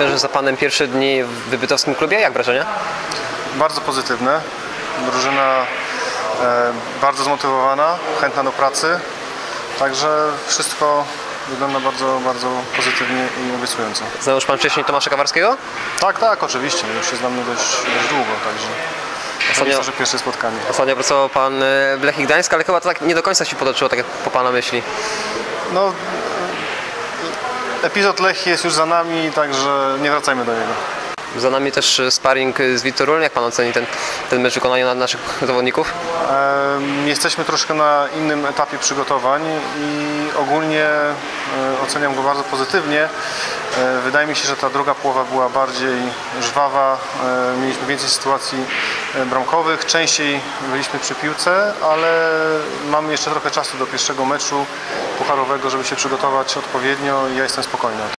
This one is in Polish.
trenerze za panem pierwsze dni w wybytowskim klubie. Jak wrażenia? Bardzo pozytywne. Drużyna e, bardzo zmotywowana, chętna do pracy. Także wszystko wygląda bardzo, bardzo pozytywnie i obiecująco. Znał już pan wcześniej Tomasza Kawarskiego? Tak, tak, oczywiście. Już się znamy dość, dość długo, także Ostatnio- to, że pierwsze spotkanie. Ostatnio pracował pan e, w Lechii Gdańsk, ale chyba to tak nie do końca się potoczyło, tak jak po pana myśli. No, epizod Lechii jest już za nami, także nie wracajmy do niego. Za nami też sparring z Wittorul. Jak pan oceni ten, ten mecz wykonania na naszych zawodników? Jesteśmy troszkę na innym etapie przygotowań i ogólnie oceniam go bardzo pozytywnie. E, Wydaje mi się, że ta druga połowa była bardziej żwawa, e, mieliśmy więcej sytuacji e, bramkowych, częściej byliśmy przy piłce, ale mamy jeszcze trochę czasu do pierwszego meczu pucharowego, żeby się przygotować odpowiednio i ja jestem spokojny.